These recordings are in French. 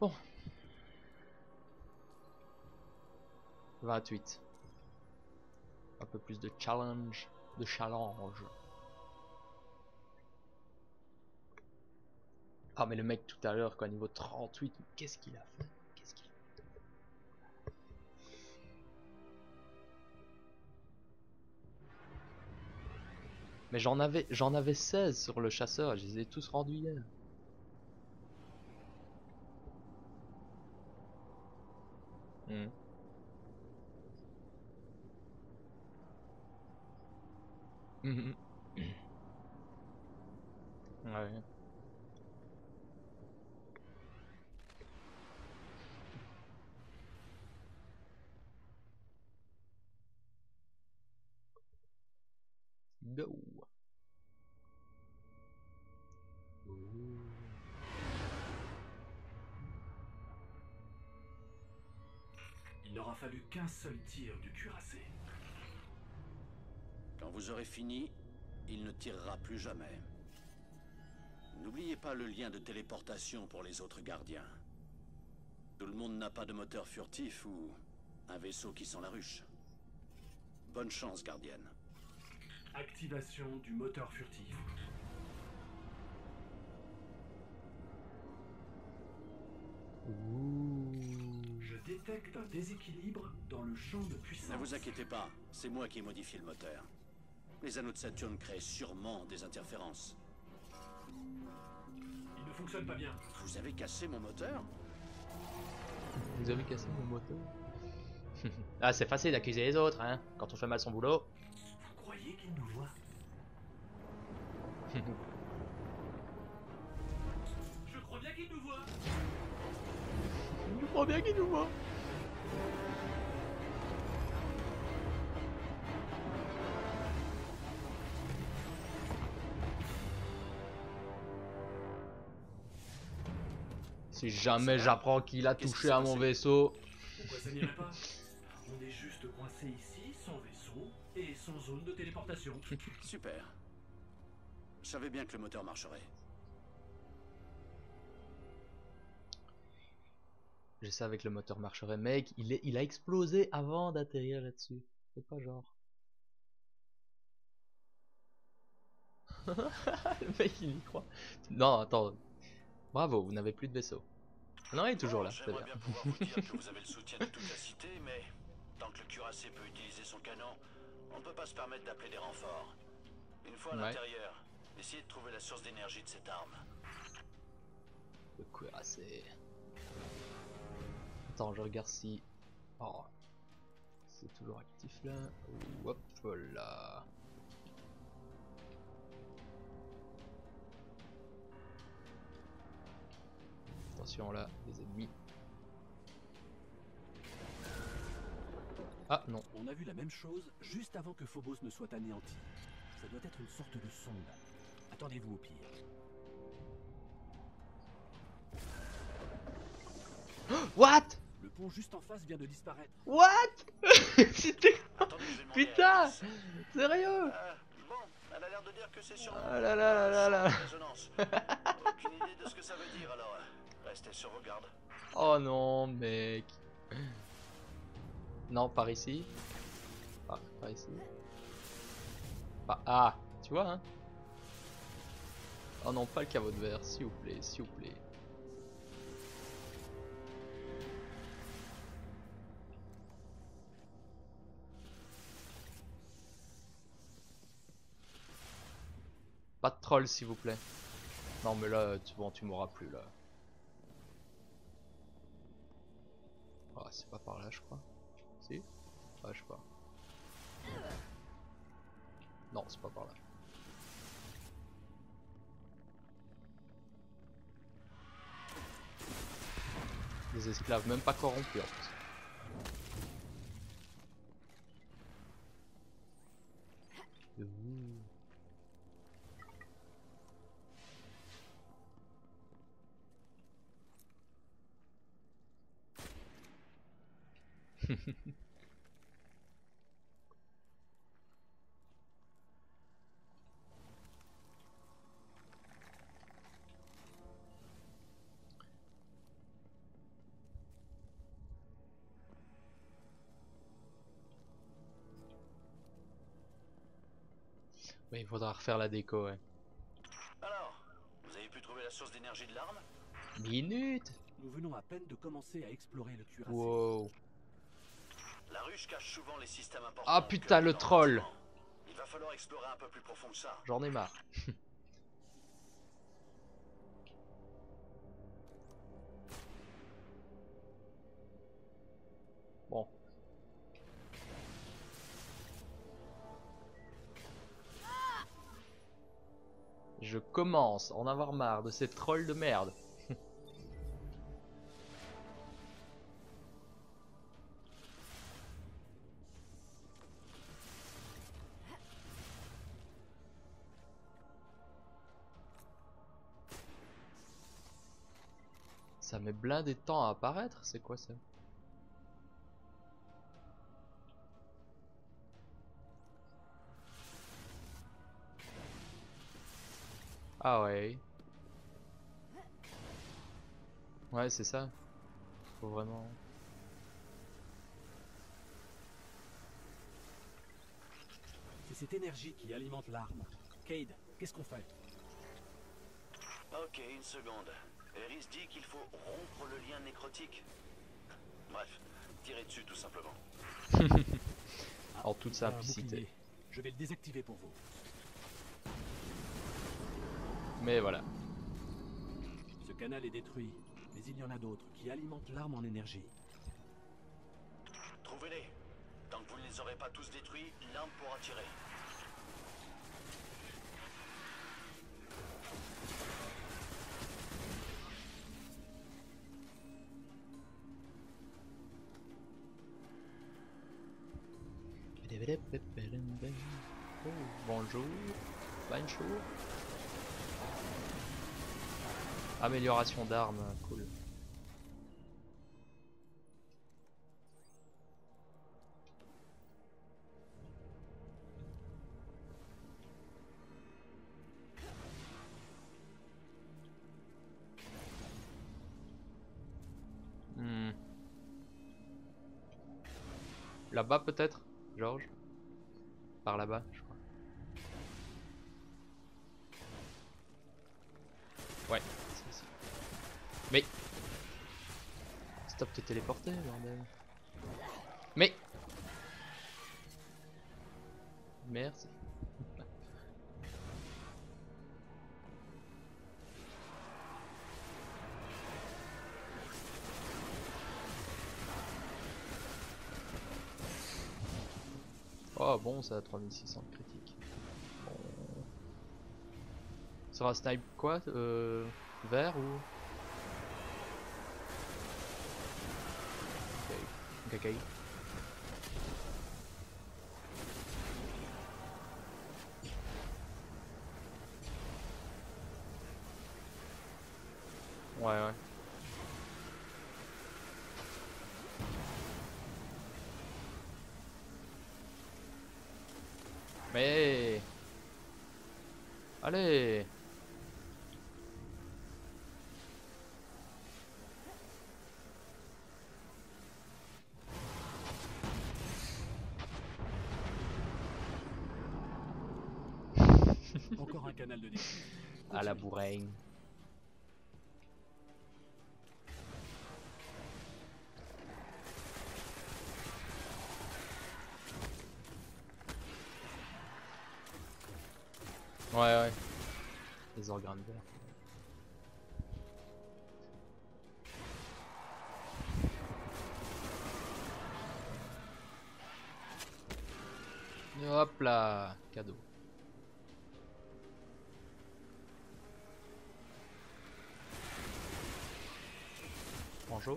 Bon. 28. Un peu plus de challenge. De challenge. Ah mais le mec tout à l'heure quoi, niveau 38, qu'est-ce qu'il a fait? Qu'est-ce qu'il Mais j'en avais j'en avais 16 sur le chasseur, je les ai tous rendus hier. Hmm. Mhm. Ouais. Il n'aura fallu qu'un seul tir du cuirassé. Quand vous aurez fini, il ne tirera plus jamais. N'oubliez pas le lien de téléportation pour les autres gardiens. Tout le monde n'a pas de moteur furtif ou un vaisseau qui sent la ruche. Bonne chance, gardienne. Activation du moteur furtif. Ouh. Détecte un déséquilibre dans le champ de puissance. Ne vous inquiétez pas, c'est moi qui ai modifié le moteur. Les anneaux de Saturne créent sûrement des interférences. Il ne fonctionne pas bien. Vous avez cassé mon moteur? Vous avez cassé mon moteur? Ah c'est facile d'accuser les autres hein, quand on fait mal son boulot. Vous croyez qu'il nous voit Crois bien qu'il nous voit. Si jamais j'apprends qu'il a touché à mon vaisseau, Pourquoi ça n'irait pas On est juste coincé ici, sans vaisseau et sans zone de téléportation. Super. Je savais bien que le moteur marcherait. Je sais avec le moteur marcherait, mec, il, est, il a explosé avant d'atterrir là-dessus. C'est pas genre. le mec il y croit. Non, attends. Bravo, vous n'avez plus de vaisseau. Non, il est toujours là, c'est J'aimerais bien pouvoir vous dire que vous avez le soutien de toute la cité, mais tant que le cuirassé peut utiliser son canon, on ne peut pas se permettre d'appeler des renforts. Une fois à Ouais. l'intérieur, essayez de trouver la source d'énergie de cette arme. Le cuirassé. Attends, je regarde si. Oh. C'est toujours actif là. Hop là. Attention là, les ennemis. Ah non, On a vu la même chose juste avant que Phobos ne soit anéanti. Ça doit être une sorte de sonde. Attendez-vous au pire. What? Le pont juste en face vient de disparaître. What? C'était. Putain. Sérieux? Euh, bon, elle a l'air de dire que c'est sûrement Ah là là là là là. une résonance. Aucune idée de ce que ça veut dire, alors euh, restez sur vos gardes. Oh non, mec. Non, par ici. Ah, par ici. Bah, ah, tu vois, hein. Oh non, pas le caveau de verre, s'il vous plaît, s'il vous plaît. Pas de troll, s'il vous plaît. Non, mais là, tu, bon, tu mourras plus, là. Ah, c'est pas par là, je crois. Si Ah, je sais pas. Non, c'est pas par là. Des esclaves, même pas corrompus. en plus. Oui, il faudra refaire la déco, ouais. Alors, vous avez pu trouver la source d'énergie de l'arme? Minute Nous venons à peine de commencer à explorer le cuirassé. Wow. La ruche cache souvent les systèmes importants. Ah, putain, le troll. Il va falloir explorer un peu plus profond que ça. J'en ai marre. commence en avoir marre de ces trolls de merde. Ça met blindé temps à apparaître, c'est quoi ça? Ah ouais. Ouais, c'est ça. Faut vraiment... C'est cette énergie qui alimente l'arme. Cade, qu'est-ce qu'on fait? Ok, une seconde. Eris dit qu'il faut rompre le lien nécrotique. Bref, tirer dessus tout simplement. En toute Il y a un simplicité. Je vais le désactiver pour vous. Mais voilà. Ce canal est détruit, mais il y en a d'autres qui alimentent l'arme en énergie. Trouvez-les. Tant que vous ne les aurez pas tous détruits, l'arme pourra tirer. Bonjour. Bonjour. Amélioration d'armes, cool. Hmm. Là-bas peut-être, Georges? Par là-bas, je crois. Ouais. Mais Stop te téléporter, bordel. Mais Merci. Oh bon, ça a 3600 de critique. Bon. Ça sera snipe quoi euh, Vert ou Ok, ok. ok. Ouais, ouais. Mais Allez Encore un canal de. À la bourraine. Ouais, ouais. Les organes verts. Hop là, cadeau.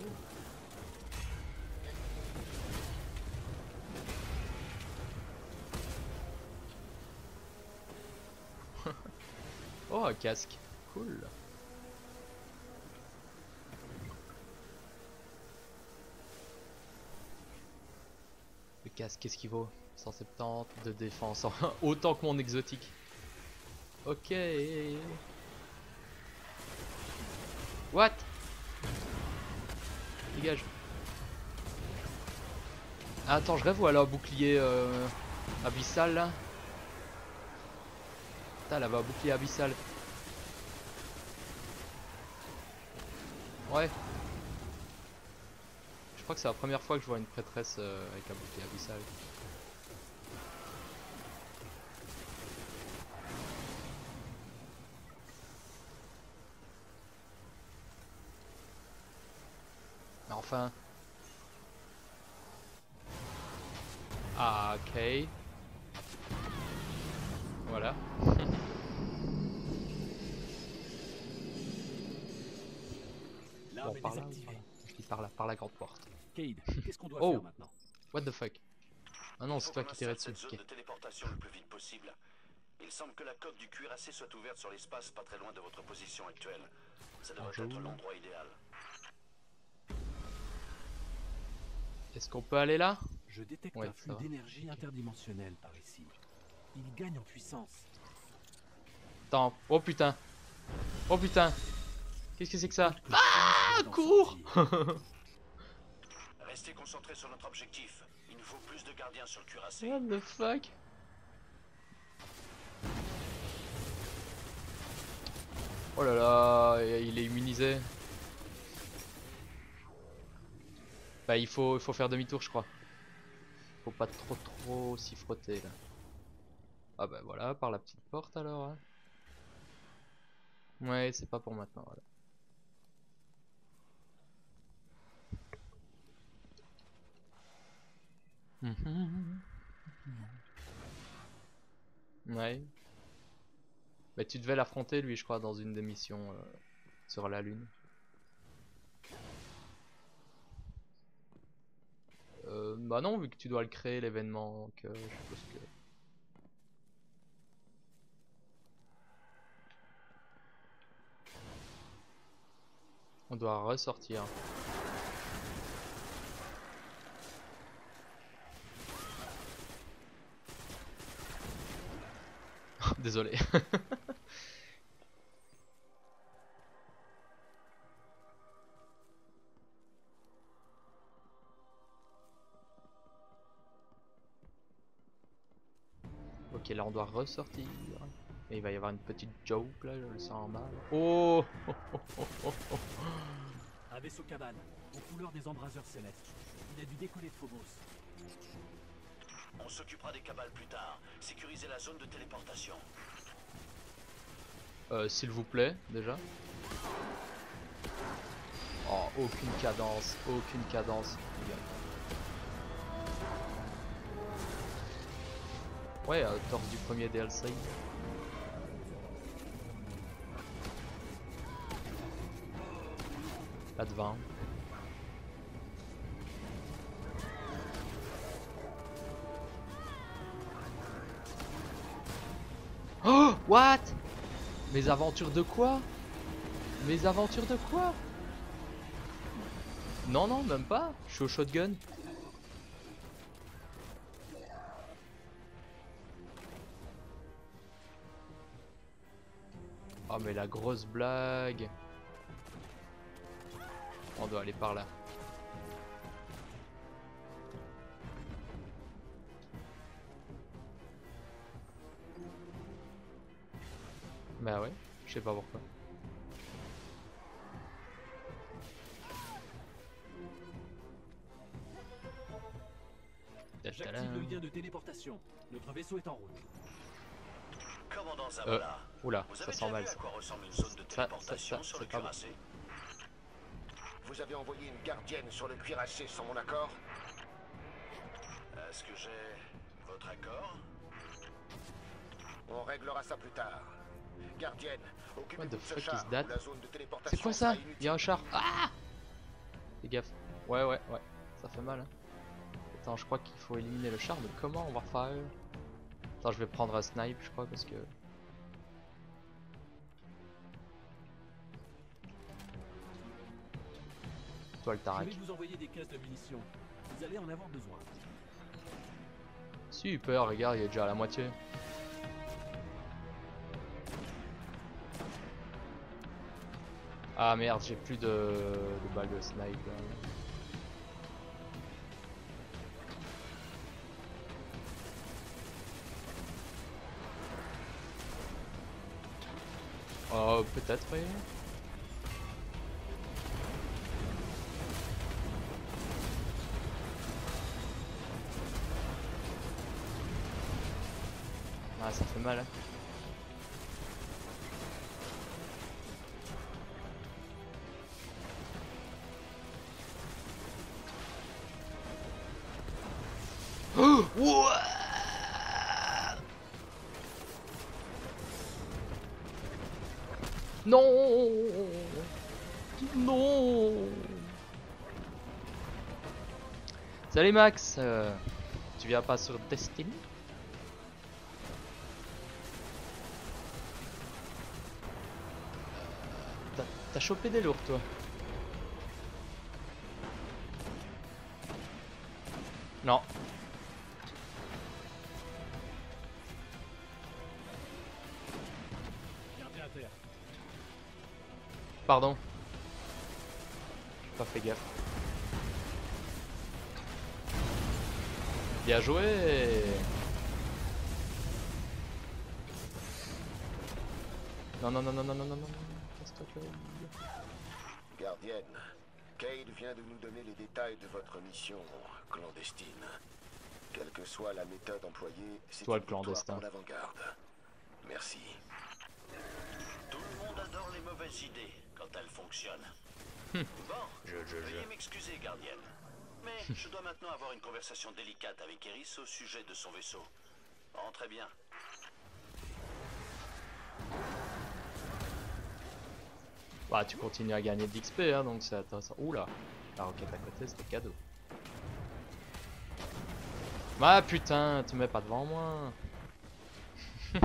Oh, un casque. Cool. Le casque, qu'est-ce qu'il vaut? 170 de défense. Autant que mon exotique. Ok. What? Ah, attends, je rêve ou alors bouclier euh, abyssal là Putain, un bouclier abyssal. Ouais. Je crois que c'est la première fois que je vois une prêtresse euh, avec un bouclier abyssal. Mais Enfin. Ah, ok. Voilà. Bon, par là, par là Je dis par là, par la grande porte. Cade, qu'est-ce qu'on doit Oh. faire maintenant What the fuck? Ah non, c'est faut toi qui dessus. zone de téléportation le plus vite possible. Il semble que la coque du cuirassé soit ouverte sur l'espace pas très loin de votre position actuelle. Ça devrait Bonjour. être l'endroit idéal. Est-ce qu'on peut aller là? Je détecte Ouais, un flux d'énergie interdimensionnel par ici. Il gagne en puissance. Attends. Oh putain. Oh putain. Qu'est-ce que c'est que ça? Ah, cours Restez concentrés sur notre objectif. Il nous faut plus de gardiens sur le cuirassé. What the fuck? Oh là là, il est immunisé. Bah il faut, il faut faire demi-tour je crois. Faut pas trop trop s'y frotter là. Ah bah voilà, par la petite porte alors. hein. Ouais, c'est pas pour maintenant. Voilà. Mhm. Ouais. Bah tu devais l'affronter lui je crois dans une des missions euh, sur la lune. Euh, bah non vu que tu dois le créer l'événement que je suppose que... On doit ressortir. Désolé. ok, là on doit ressortir. Et il va y avoir une petite joke là, je le sens mal. Oh, oh. Un vaisseau cabane, aux couleurs des embraseurs célestes. Il a dû décoller de Phobos. On s'occupera des cabales plus tard. Sécurisez la zone de téléportation. Euh, S'il vous plaît, déjà. Oh, aucune cadence, aucune cadence. Ouais, euh, torse du premier DLC. Là devant. Oh, what? Mes aventures de quoi? Mes aventures de quoi? Non, non, même pas. Je suis au shotgun. Oh, mais la grosse blague. On doit aller par là. Bah ouais, je sais pas pourquoi. J'active le lien de téléportation. Notre vaisseau est en route. Zavala, Oula, vous ça sent mal ça. Ça- c'est pas bon. Vous avez envoyé une gardienne sur le cuirassé sans mon accord? Est-ce que j'ai votre accord? On réglera ça plus tard. Gardienne, What the fuck is that? où la zone de téléportation C'est quoi ça? Il y a un char. Ah Fais gaffe. Ouais, ouais, ouais. Ça fait mal. Hein. Attends, je crois qu'il faut éliminer le char, mais comment on va faire? Attends, je vais prendre un snipe, je crois, parce que. Toi, le Je Tarak. vais vous envoyer des caisses de munitions. Vous allez en avoir besoin. Super, regarde, il est déjà à la moitié. Ah merde, j'ai plus de, de balles de snipe. là. Peut-être, oui. Ah, ça fait mal. Hein. Oh non. Non. Salut Max. Euh, Tu viens pas sur Destiny? T'as- T'as chopé des lourds toi. Non. Pardon. Pas fait gaffe. Bien joué Non, non, non, non, non, non, non, non. Casse-toi, Gardienne, Cade vient de nous donner les détails de votre mission clandestine. Quelle que soit la méthode employée, c'est toi le clandestin. l'avant-garde. Merci. Tout le monde adore les mauvaises idées quand elles fonctionnent. Hum. Bon, Je, je, veuillez m'excuser, gardienne. Mais je dois maintenant avoir une conversation délicate avec Eris au sujet de son vaisseau. Entrez bien. Bah tu continues à gagner de l'XP hein, donc c'est intéressant. Oula La roquette à côté c'était cadeau. Ah putain, tu mets pas devant moi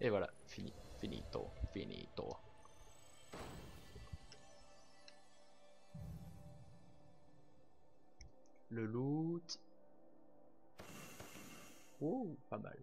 Et voilà, fini, finito, finito. Le loot. Oh, pas mal.